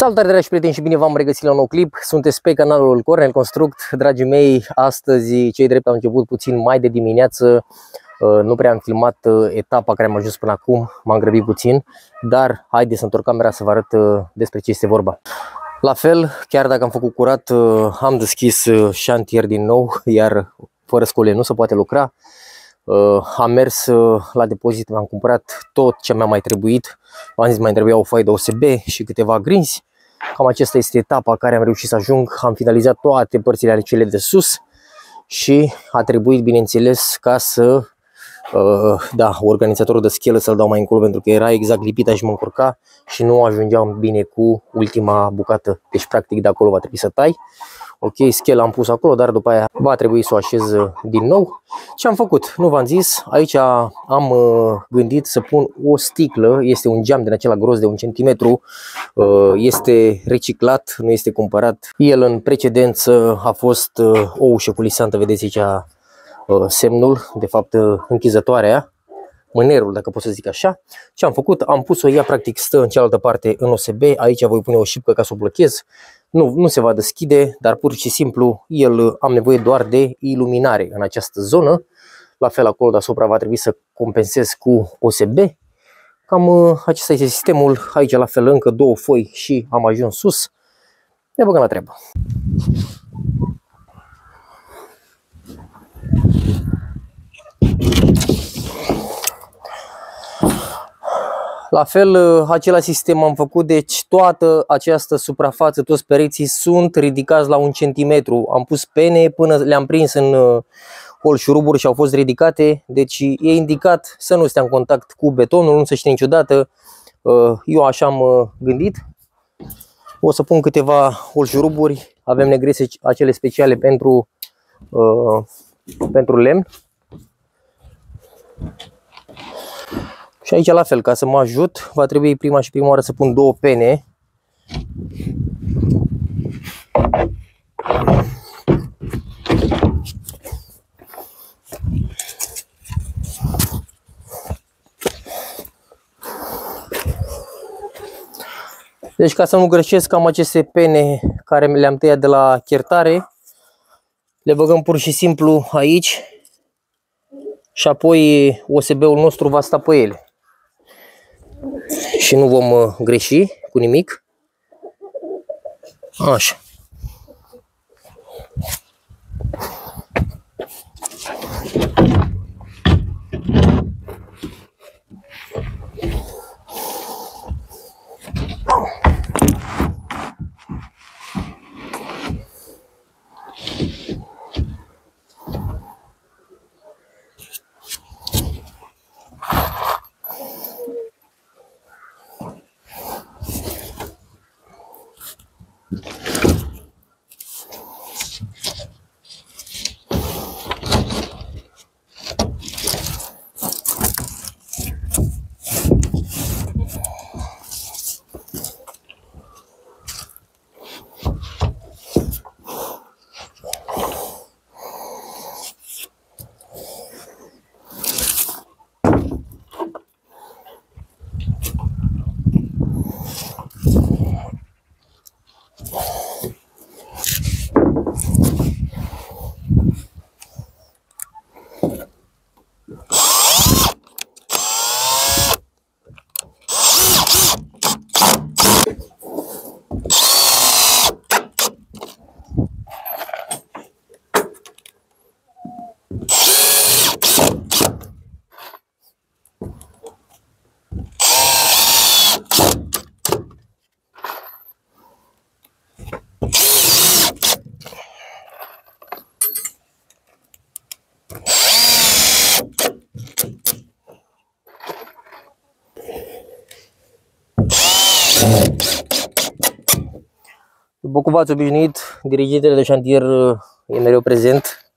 Salutare dragi prieteni și bine v-am regăsit la un nou clip. Sunteți pe canalul Cornel Construct. Dragii mei, astăzi cei drept am început puțin mai de dimineață. Uh, nu prea am filmat uh, etapa care am ajuns până acum, m-am grăbit puțin, dar haideți să întorc camera să vă arăt uh, despre ce este vorba. La fel, chiar dacă am făcut curat, am deschis șantier din nou, iar fără scole nu se poate lucra. Am mers la depozit, am cumpărat tot ce mi-a mai trebuit. am zis mai trebuia o foaie de OSB și câteva grinzi. Cam acesta este etapa care am reușit să ajung. Am finalizat toate părțile ale cele de sus și a trebuit, bineînțeles, ca să Uh, da, organizatorul de schelă să-l dau mai încolo pentru că era exact lipit și mă încurca și nu ajungeam bine cu ultima bucată. Deci practic de acolo va trebui să tai. Ok, schela am pus acolo, dar după aia va trebui să o așez uh, din nou. Ce am făcut? Nu v-am zis, aici am uh, gândit să pun o sticlă, este un geam din acela gros de un centimetru, este reciclat, nu este cumpărat. El în precedență a fost o ușă culisantă, vedeți aici Uh, semnul, de fapt uh, închizătoarea, mânerul, dacă pot să zic așa. Ce am făcut? Am pus-o, ea practic stă în cealaltă parte în OSB, aici voi pune o șipcă ca să o blochez. Nu, nu se va deschide, dar pur și simplu el uh, am nevoie doar de iluminare în această zonă. La fel acolo deasupra va trebui să compensez cu OSB. Cam acesta este sistemul. Aici la fel încă două foi și am ajuns sus. Ne băgăm la treabă. La fel, uh, același sistem am făcut, deci toată această suprafață, toți pereții sunt ridicați la un centimetru. Am pus pene până le-am prins în uh, hol șuruburi și au fost ridicate, deci e indicat să nu stea în contact cu betonul, nu se știe niciodată. Uh, eu așa am gândit. O să pun câteva hol șuruburi, avem negrese acele speciale pentru, pentru lemn. Și aici la fel, ca să mă ajut, va trebui prima și prima oară să pun două pene. Deci ca să nu greșesc, am aceste pene care le-am tăiat de la chertare. Le băgăm pur și simplu aici și apoi OSB-ul nostru va sta pe ele și nu vom uh, greși cu nimic. Așa. După cum v-ați obișnuit, dirigintele de șantier uh, e mereu prezent.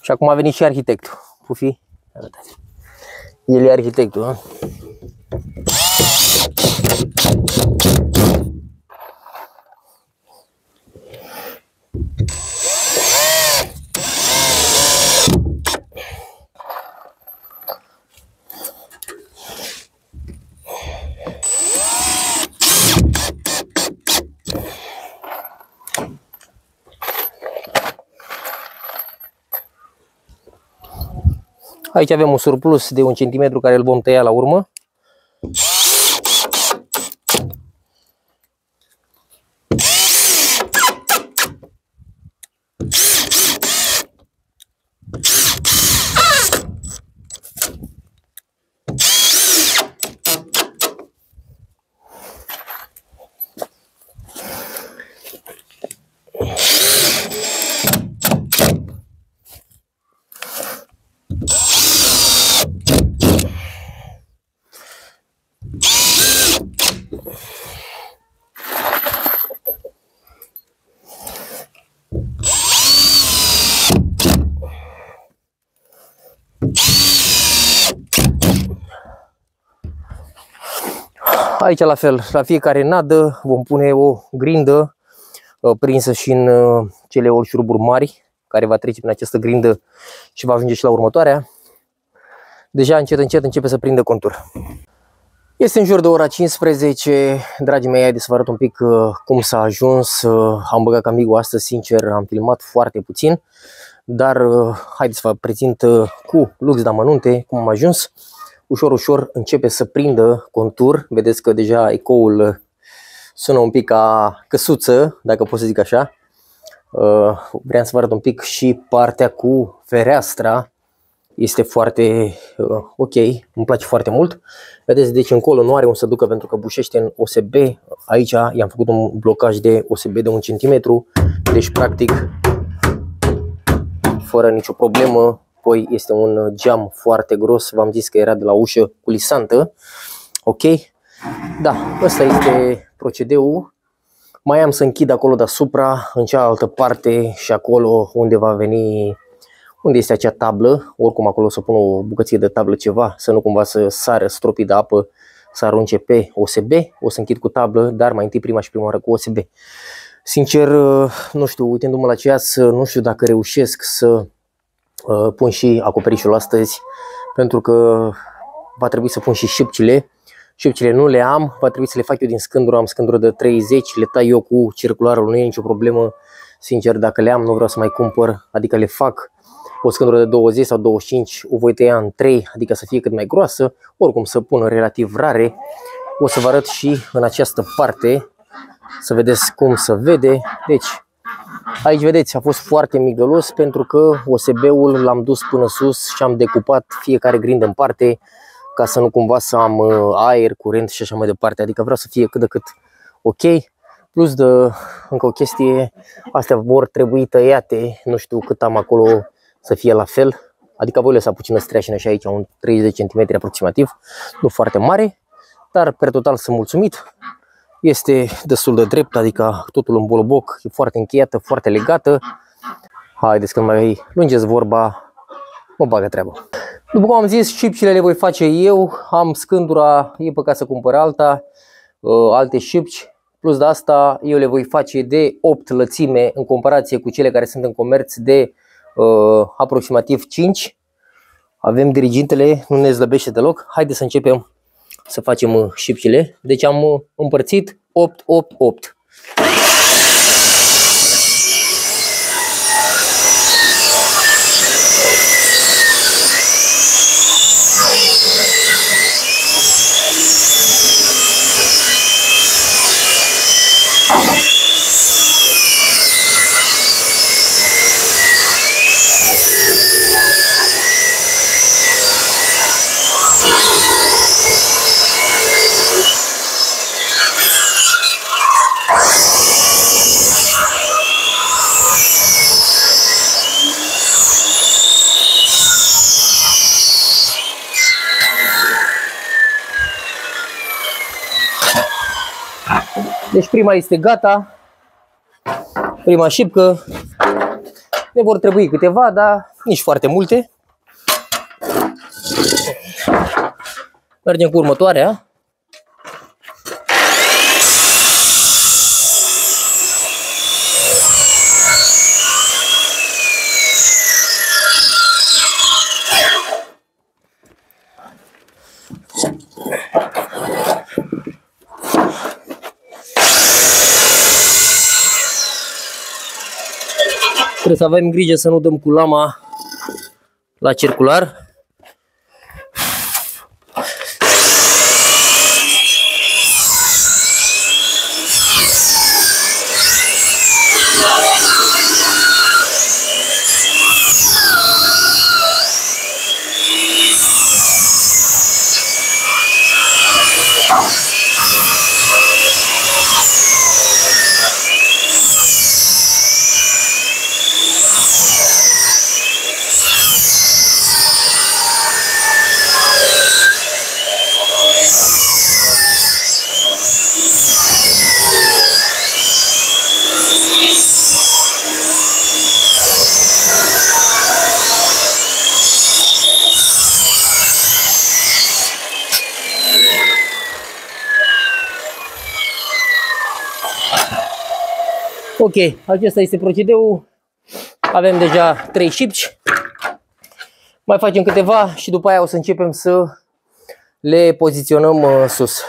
Și acum a venit și arhitectul. Pufi, arătați. El e arhitectul, ha? Aici avem un surplus de un centimetru care îl vom tăia la urmă. Aici la fel, la fiecare nadă vom pune o grindă uh, prinsă și în uh, cele 8 șuruburi mari, care va trece prin această grindă și va ajunge și la următoarea. Deja încet încet începe să prindă contur. Este în jur de ora 15, dragii mei, haideți să vă arăt un pic uh, cum s-a ajuns. Am băgat Camigo astăzi, sincer, am filmat foarte puțin, dar haideți să vă prezint cu lux de amănunte cum am ajuns ușor, ușor începe să prindă contur. Vedeți că deja ecoul sună un pic ca căsuță, dacă pot să zic așa. Uh, vreau să vă arăt un pic și partea cu fereastra. Este foarte uh, ok, îmi place foarte mult. Vedeți, deci încolo nu are un să ducă pentru că bușește în OSB. Aici i-am făcut un blocaj de OSB de 1 cm. Deci practic fără nicio problemă Apoi este un geam foarte gros, v-am zis că era de la ușă culisantă. Ok? Da, ăsta este procedeul. Mai am să închid acolo deasupra, în cealaltă parte și acolo unde va veni, unde este acea tablă. Oricum acolo o să pun o bucăție de tablă ceva, să nu cumva să sară stropii de apă să arunce pe OSB. O să închid cu tablă, dar mai întâi prima și prima oară cu OSB. Sincer, nu știu, uitându-mă la ceas, nu știu dacă reușesc să Uh, pun și acoperișul astăzi pentru că va trebui să pun și șipcile. Șipcile nu le am, va trebui să le fac eu din scândură, am scândură de 30, le tai eu cu circularul, nu e nicio problemă. Sincer, dacă le am, nu vreau să mai cumpăr, adică le fac o scândură de 20 sau 25, o voi tăia în 3, adică să fie cât mai groasă, oricum să pună relativ rare. O să vă arăt și în această parte, să vedeți cum se vede. Deci, Aici vedeți, a fost foarte migălos pentru că OSB-ul l-am dus până sus și am decupat fiecare grindă în parte ca să nu cumva să am uh, aer, curent și așa mai departe. Adică vreau să fie cât de cât ok. Plus de încă o chestie, astea vor trebui tăiate, nu știu cât am acolo să fie la fel. Adică voi lăsa puțină streașină și aici, un 30 cm aproximativ, nu foarte mare, dar per total sunt mulțumit. Este destul de drept, adică totul în boloboc, e foarte încheiată, foarte legată. Haideți că mai lungeți vorba, mă bagă treaba. După cum am zis, șipcile le voi face eu, am scândura, e păcat să cumpăr alta, uh, alte șipci. Plus de asta, eu le voi face de 8 lățime în comparație cu cele care sunt în comerț de uh, aproximativ 5. Avem dirigintele, nu ne zlăbește deloc. Haideți să începem să facem uh, șipcile. Deci am uh, împărțit 8, 8, 8. Deci prima este gata. Prima șipcă. Ne vor trebui câteva, dar nici foarte multe. Mergem cu următoarea. Trebuie să avem grijă să nu dăm cu lama la circular. Ok, acesta este procedeul. Avem deja 3 șipci. Mai facem câteva și după aia o să începem să le poziționăm uh, sus.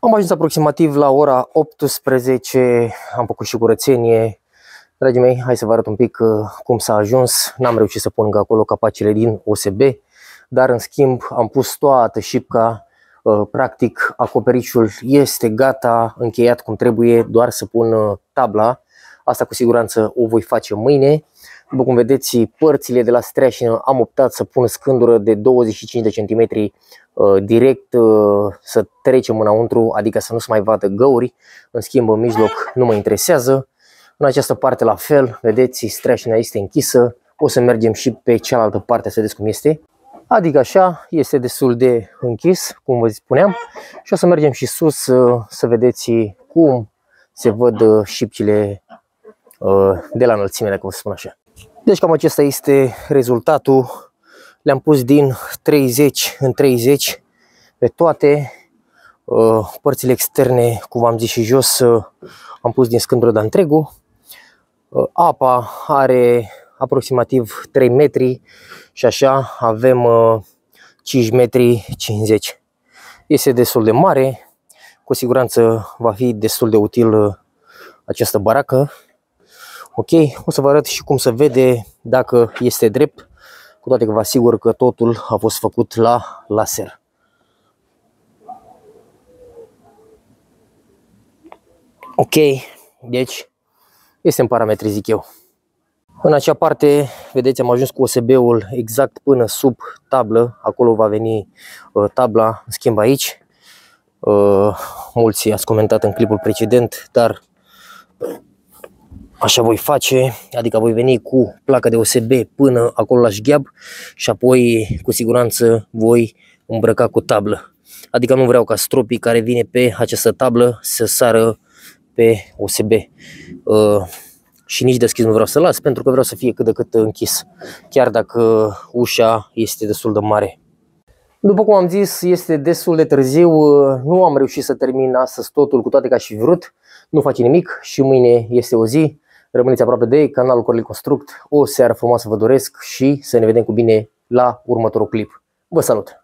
Am ajuns aproximativ la ora 18, am făcut și curățenie. Dragii mei, hai să vă arăt un pic uh, cum s-a ajuns. N-am reușit să pun acolo capacele din OSB, dar în schimb am pus toată șipca. Uh, practic, acoperișul este gata, încheiat cum trebuie, doar să pun uh, tabla. Asta cu siguranță o voi face mâine. După cum vedeți, părțile de la streașină am optat să pun scândură de 25 de centimetri Uh, direct uh, să trecem înăuntru, adică să nu se mai vadă găuri, în schimb în mijloc nu mă interesează. În această parte la fel, vedeți, streașina este închisă, o să mergem și pe cealaltă parte să vedeți cum este. Adică așa, este destul de închis, cum vă spuneam, și o să mergem și sus uh, să vedeți cum se văd șipcile de la înălțime, dacă vă spun așa. Deci cam acesta este rezultatul le-am pus din 30 în 30 pe toate uh, părțile externe, cum v-am zis și jos, uh, am pus din scândură de întregul. Uh, apa are aproximativ 3 metri și așa avem 5 metri 50. Este destul de mare, cu siguranță va fi destul de util această baracă. Ok, o să vă arăt și cum se vede dacă este drept cu toate că vă asigur că totul a fost făcut la laser. Ok, deci este în parametri, zic eu. În acea parte, vedeți, am ajuns cu OSB-ul exact până sub tablă. Acolo va veni uh, tabla, în schimb aici. Uh, mulți ați comentat în clipul precedent, dar Așa voi face, adică voi veni cu placa de OSB până acolo la șgheab și apoi cu siguranță voi îmbrăca cu tablă. Adică nu vreau ca stropii care vine pe această tablă să sară pe OSB. Uh, și nici deschis nu vreau să las pentru că vreau să fie cât de cât închis, chiar dacă ușa este destul de mare. După cum am zis, este destul de târziu, nu am reușit să termin astăzi totul cu toate ca și vrut, nu face nimic și mâine este o zi. Rămâneți aproape de canalul Corley Construct. O seară frumoasă vă doresc și să ne vedem cu bine la următorul clip. Vă salut!